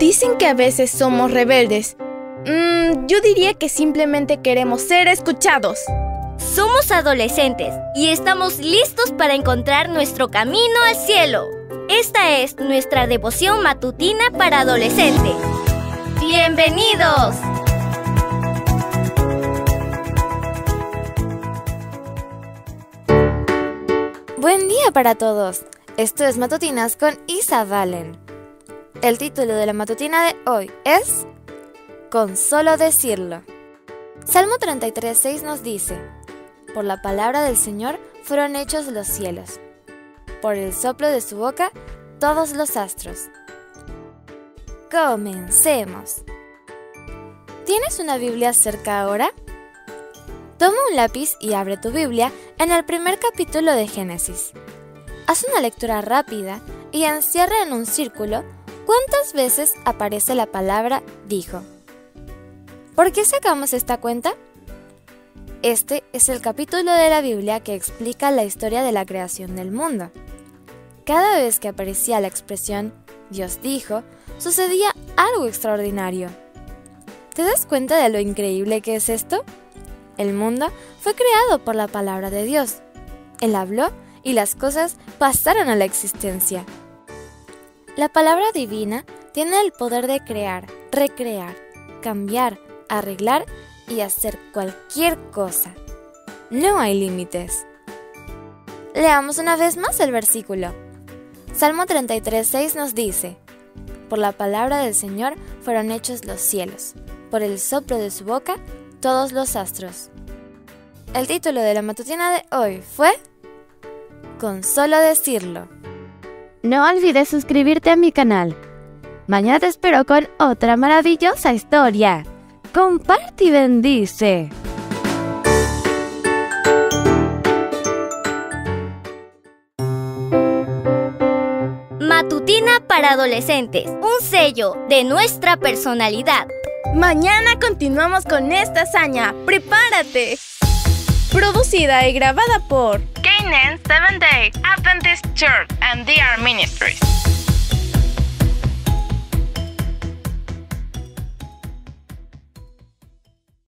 Dicen que a veces somos rebeldes. Mm, yo diría que simplemente queremos ser escuchados. Somos adolescentes y estamos listos para encontrar nuestro camino al cielo. Esta es nuestra devoción matutina para adolescentes. ¡Bienvenidos! Buen día para todos. Esto es Matutinas con Isa Valen. El título de la matutina de hoy es Con solo decirlo. Salmo 33.6 nos dice, Por la palabra del Señor fueron hechos los cielos, por el soplo de su boca todos los astros. Comencemos. ¿Tienes una Biblia cerca ahora? Toma un lápiz y abre tu Biblia en el primer capítulo de Génesis. Haz una lectura rápida y encierra en un círculo cuántas veces aparece la palabra dijo. ¿Por qué sacamos esta cuenta? Este es el capítulo de la Biblia que explica la historia de la creación del mundo. Cada vez que aparecía la expresión Dios dijo, sucedía algo extraordinario. ¿Te das cuenta de lo increíble que es esto? El mundo fue creado por la palabra de Dios. Él habló y las cosas pasaron a la existencia. La palabra divina tiene el poder de crear, recrear, cambiar, arreglar y hacer cualquier cosa. No hay límites. Leamos una vez más el versículo. Salmo 33.6 nos dice, Por la palabra del Señor fueron hechos los cielos, por el soplo de su boca todos los astros. El título de la matutina de hoy fue Con solo decirlo. No olvides suscribirte a mi canal. Mañana te espero con otra maravillosa historia. Comparte y bendice. Matutina para adolescentes, un sello de nuestra personalidad. Mañana continuamos con esta hazaña. ¡Prepárate! Producida y grabada por Canaan Seventh Day Adventist Church and DR Ministries.